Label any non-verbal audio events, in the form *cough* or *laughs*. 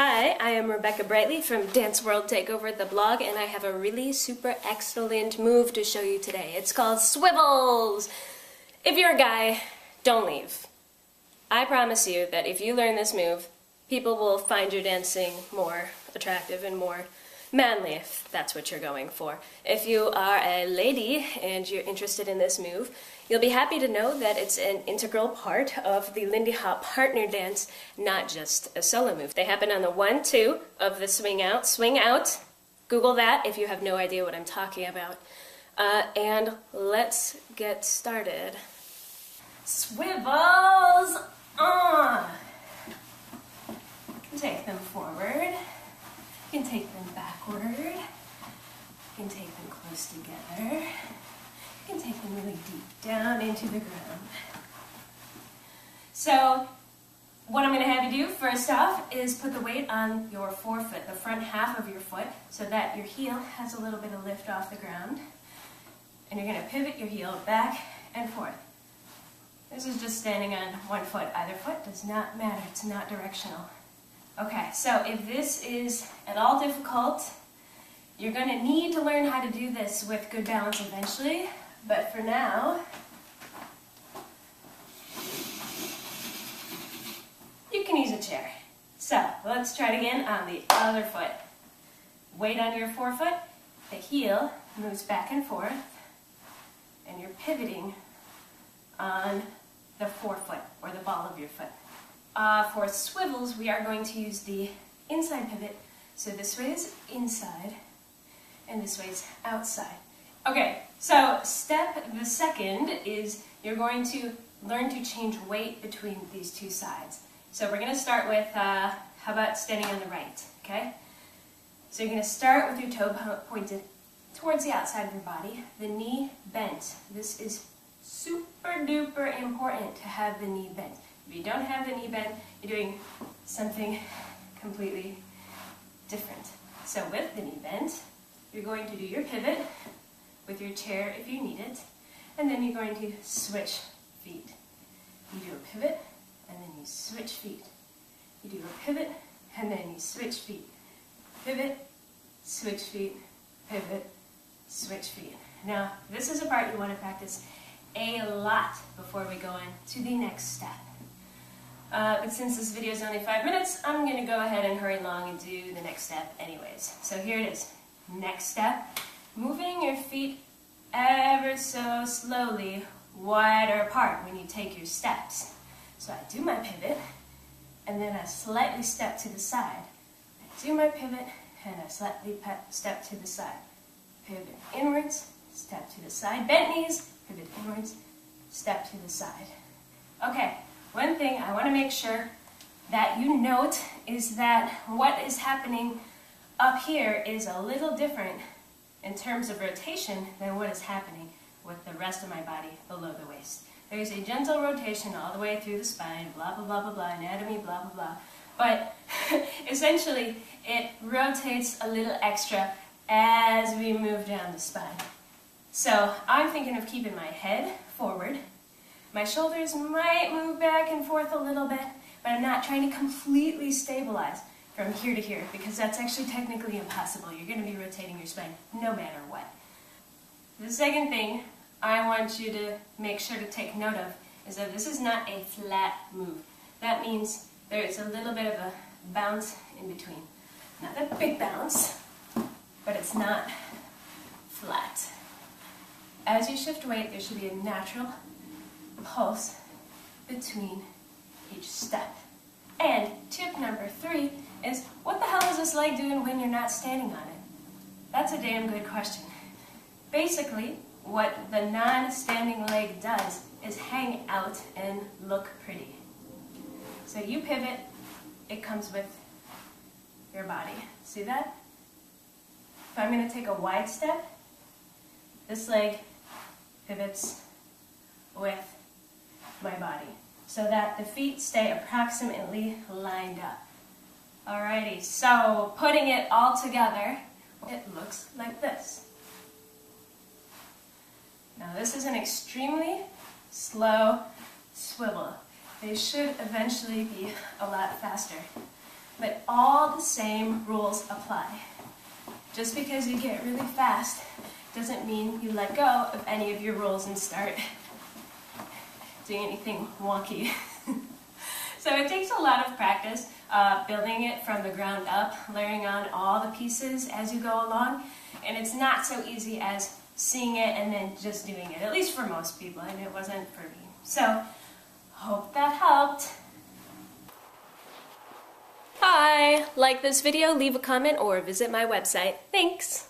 Hi, I am Rebecca Brightly from Dance World Takeover the blog, and I have a really super excellent move to show you today. It's called swivels. If you're a guy, don't leave. I promise you that if you learn this move, people will find your dancing more attractive and more manly if that's what you're going for. If you are a lady and you're interested in this move, you'll be happy to know that it's an integral part of the Lindy Hop partner dance, not just a solo move. They happen on the one, two of the swing out, swing out. Google that if you have no idea what I'm talking about. Uh, and let's get started. Swivels on! Take them forward. You can take them backward. You can take them close together. You can take them really deep down into the ground. So what I'm going to have you do first off is put the weight on your forefoot, the front half of your foot, so that your heel has a little bit of lift off the ground. And you're going to pivot your heel back and forth. This is just standing on one foot. Either foot does not matter. It's not directional. Okay, so if this is at all difficult, you're going to need to learn how to do this with good balance eventually, but for now, you can use a chair. So, let's try it again on the other foot. Weight on your forefoot, the heel moves back and forth, and you're pivoting on the forefoot, or the ball of your foot. Uh, for swivels, we are going to use the inside pivot. So this way is inside, and this way is outside. Okay, so step the second is you're going to learn to change weight between these two sides. So we're going to start with, uh, how about standing on the right, okay? So you're going to start with your toe pointed towards the outside of your body, the knee bent. This is super duper important to have the knee bent. If you don't have the knee bent, you're doing something completely different. So with the knee bent, you're going to do your pivot with your chair if you need it, and then you're going to switch feet. You do a pivot, and then you switch feet. You do a pivot, and then you switch feet. Pivot, switch feet, pivot, switch feet. Now, this is a part you want to practice a lot before we go on to the next step. Uh, but since this video is only five minutes, I'm going to go ahead and hurry along and do the next step anyways. So here it is. Next step, moving your feet ever so slowly wider apart when you take your steps. So I do my pivot, and then I slightly step to the side. I do my pivot, and I slightly step to the side. Pivot inwards, step to the side, bent knees, pivot inwards, step to the side. Okay, one thing I want to make sure that you note is that what is happening up here is a little different in terms of rotation than what is happening with the rest of my body below the waist. There is a gentle rotation all the way through the spine, blah, blah, blah, blah, blah, anatomy, blah, blah, blah. But *laughs* essentially, it rotates a little extra as we move down the spine. So I'm thinking of keeping my head forward, my shoulders might move back and forth a little bit, but I'm not trying to completely stabilize from here to here because that's actually technically impossible. You're going to be rotating your spine no matter what. The second thing I want you to make sure to take note of is that this is not a flat move. That means there is a little bit of a bounce in between. Not a big bounce, but it's not flat. As you shift weight, there should be a natural pulse between each step. And tip number three is, what the hell is this leg doing when you're not standing on it? That's a damn good question. Basically, what the non-standing leg does is hang out and look pretty. So you pivot, it comes with your body. See that? If I'm going to take a wide step, this leg pivots with my body so that the feet stay approximately lined up. Alrighty, so putting it all together, it looks like this. Now this is an extremely slow swivel. They should eventually be a lot faster. but all the same rules apply. Just because you get really fast doesn't mean you let go of any of your rules and start doing anything wonky. *laughs* so it takes a lot of practice uh, building it from the ground up, layering on all the pieces as you go along, and it's not so easy as seeing it and then just doing it, at least for most people, and it wasn't for me. So, hope that helped. Hi! Like this video, leave a comment, or visit my website. Thanks!